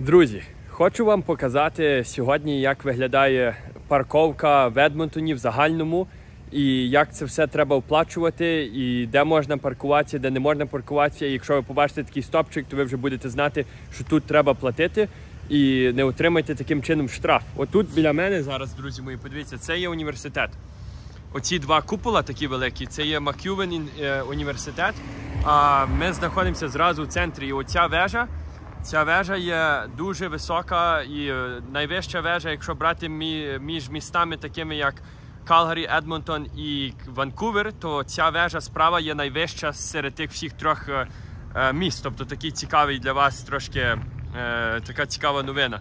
Друзі, хочу вам показати сьогодні, як виглядає парковка в Едмонтоні в загальному, і як це все треба оплачувати, і де можна паркуватися, де не можна паркуватися. Якщо ви побачите такий стопчик, то ви вже будете знати, що тут треба платити і не отримайте таким чином штраф. Отут біля мене зараз, друзі мої, подивіться, це є університет. Оці два купола такі великі, це є Макювен е, університет. А ми знаходимося зразу в центрі. І оця вежа. Ця вежа є дуже висока і е, найвища вежа, якщо брати між містами, такими як Калгарі, Едмонтон і Ванкувер, то ця вежа справа є найвища серед тих всіх трьох е, е, міст. Тобто такий цікавий для вас трошки така цікава новина.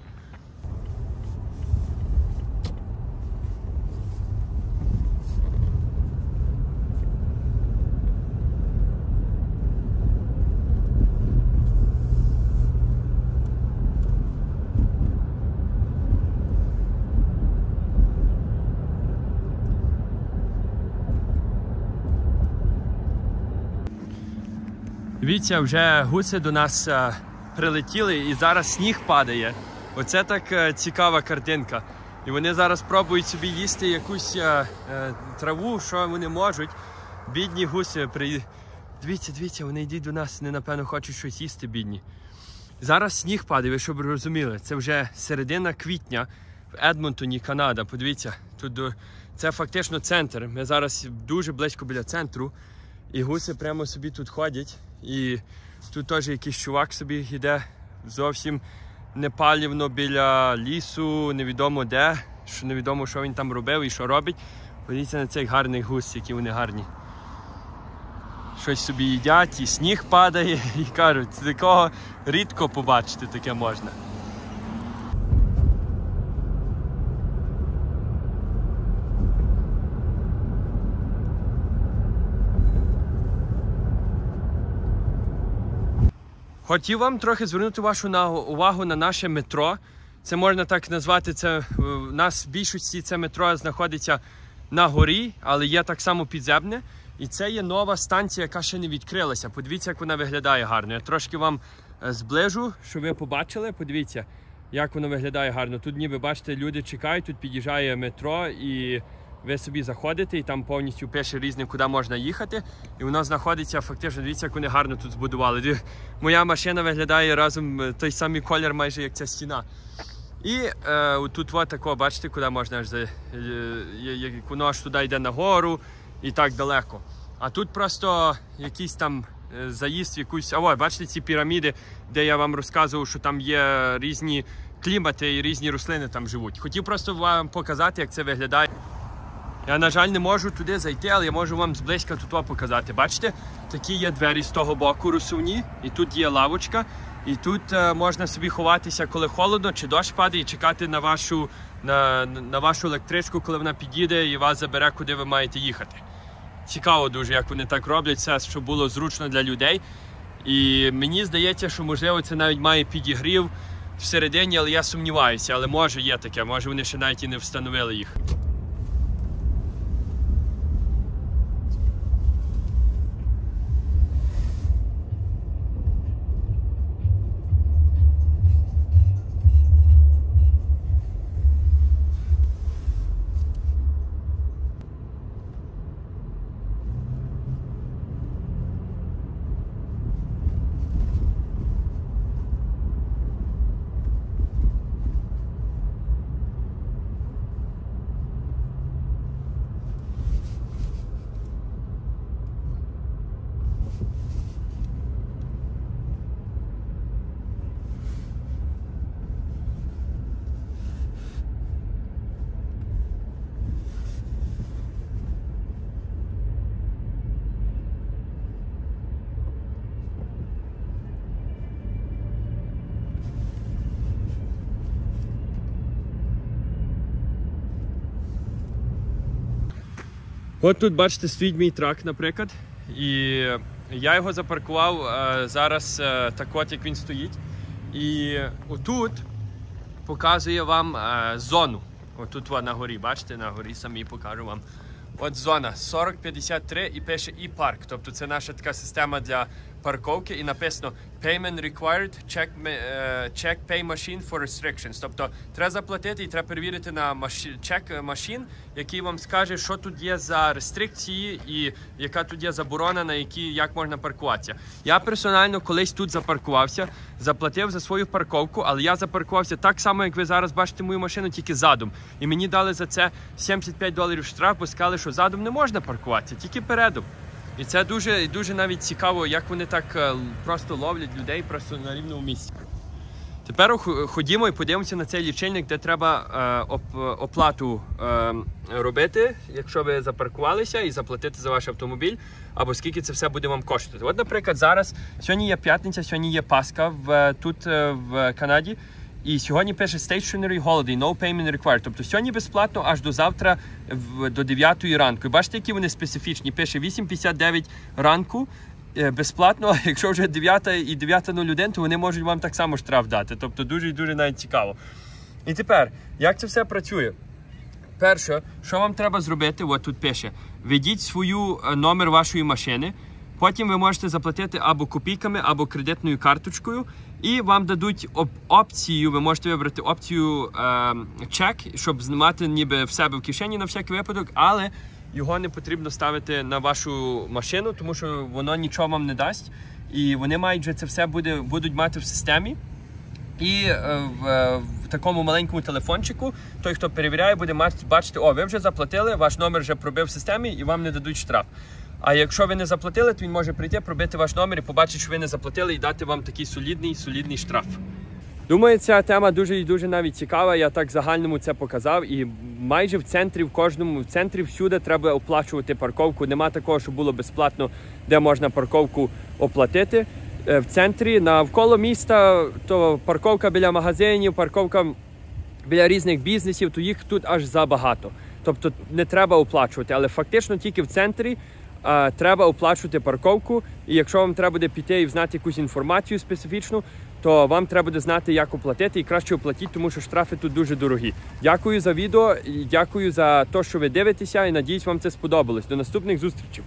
Дивіться, вже гуси до нас е, прилетіли і зараз сніг падає. Оце так е, цікава картинка. І вони зараз пробують собі їсти якусь е, траву, що вони можуть. Бідні гуси при... Дивіться, дивіться, вони йдуть до нас, вони, напевно, хочуть щось їсти, бідні. Зараз сніг падає, ви щоб розуміли. Це вже середина квітня в Едмонтоні, Канада. Подивіться, тут це фактично центр. Ми зараз дуже близько біля центру. І гуси прямо собі тут ходять. І тут теж якийсь чувак собі йде зовсім непалівно біля лісу, невідомо де, що невідомо, що він там робив і що робить. Подивіться на цих гарних гус, які вони гарні. Щось собі їдять, і сніг падає, і кажуть, такого рідко побачити таке можна. Хотів вам трохи звернути вашу увагу на наше метро. Це можна так назвати. Це У е, нас в більшості це метро знаходиться на горі, але є так само підземне. І це є нова станція, яка ще не відкрилася. Подивіться, як вона виглядає гарно. Я трошки вам е, зближу, щоб ви побачили. Подивіться, як воно виглядає гарно. Тут, ніби бачите, люди чекають, тут під'їжджає метро і. Ви собі заходите і там повністю пише різне, куди можна їхати. І воно знаходиться фактично, дивіться, як вони гарно тут збудували. Моя машина виглядає разом е, той самий колір, майже як ця стіна. І е, тут от тако, бачите, куди можна е, як воно аж туди йде нагору і так далеко. А тут просто якийсь там е, заїзд в якусь. А бачите ці піраміди, де я вам розказував, що там є різні клімати і різні рослини там живуть. Хотів просто вам показати, як це виглядає. Я, на жаль, не можу туди зайти, але я можу вам зблизька тут показати. Бачите, такі є двері з того боку розсувні, і тут є лавочка, і тут е, можна собі ховатися, коли холодно чи дощ падає, і чекати на вашу на, на вашу електричку, коли вона підійде і вас забере, куди ви маєте їхати. Цікаво дуже, як вони так роблять, все, щоб було зручно для людей. І мені здається, що можливо це навіть має підігрів всередині, але я сумніваюся, але може є таке, може вони ще навіть і не встановили їх. От тут, бачите, стоїть мій трак, наприклад. І я його запаркував е, зараз е, так от, як він стоїть. І отут показує вам е, зону. Отут на горі, бачите, на горі самі покажу вам. От зона 4053 і пише і парк. Тобто це наша така система для парковки і написано Payment required, check, е, check pay machine for restrictions. Тобто треба заплатити і треба перевірити на чек е, машин, який вам скаже, що тут є за рестрикції і яка тут є заборона, на які як можна паркуватися. Я персонально колись тут запаркувався, заплатив за свою парковку, але я запаркувався так само, як ви зараз бачите мою машину, тільки задом. І мені дали за це 75 доларів штраф, бо сказали, що задом не можна паркуватися, тільки передом. І це дуже дуже навіть цікаво, як вони так е, просто ловлять людей просто на рівному місці. Тепер ходімо і подивимося на цей лічильник, де треба е, оп- оплату е, робити, якщо ви запаркувалися, і заплатити за ваш автомобіль, або скільки це все буде вам коштувати. От, наприклад, зараз сьогодні є п'ятниця, сьогодні є Пасха в, тут е, в Канаді. І сьогодні пише Stationary Holiday, no payment required. Тобто сьогодні безплатно аж до завтра до 9 ранку. І бачите, які вони специфічні. Пише 8.59 ранку е, безплатно, а якщо вже 9 і 9.01, то вони можуть вам так само штраф дати. Тобто дуже і дуже навіть цікаво. І тепер, як це все працює? Перше, що вам треба зробити, от тут пише: введіть свою е, номер вашої машини. Потім ви можете заплатити або копійками, або кредитною карточкою, і вам дадуть оп- опцію. Ви можете вибрати опцію е, чек, щоб знімати ніби в себе в кишені на всякий випадок, але його не потрібно ставити на вашу машину, тому що воно нічого вам не дасть. І вони мають вже це все буде, будуть мати в системі. І е, в, е, в такому маленькому телефончику той, хто перевіряє, буде мати- бачити, о, ви вже заплатили, ваш номер вже пробив в системі і вам не дадуть штраф. А якщо ви не заплатили, то він може прийти, пробити ваш номер і побачити, що ви не заплатили, і дати вам такий солідний, солідний штраф. Думаю, ця тема дуже і дуже навіть цікава. Я так загальному це показав. І майже в центрі, в кожному в центрі всюди треба оплачувати парковку. Нема такого, що було безплатно, де можна парковку оплатити. Е, В центрі навколо міста то парковка біля магазинів, парковка біля різних бізнесів, то їх тут аж забагато. Тобто не треба оплачувати, але фактично тільки в центрі треба оплачувати парковку. І якщо вам треба буде піти і знати якусь інформацію специфічну, то вам треба буде знати, як оплатити, і краще оплатіть, тому що штрафи тут дуже дорогі. Дякую за відео дякую за те, що ви дивитеся, і надіюсь, вам це сподобалось. До наступних зустрічей.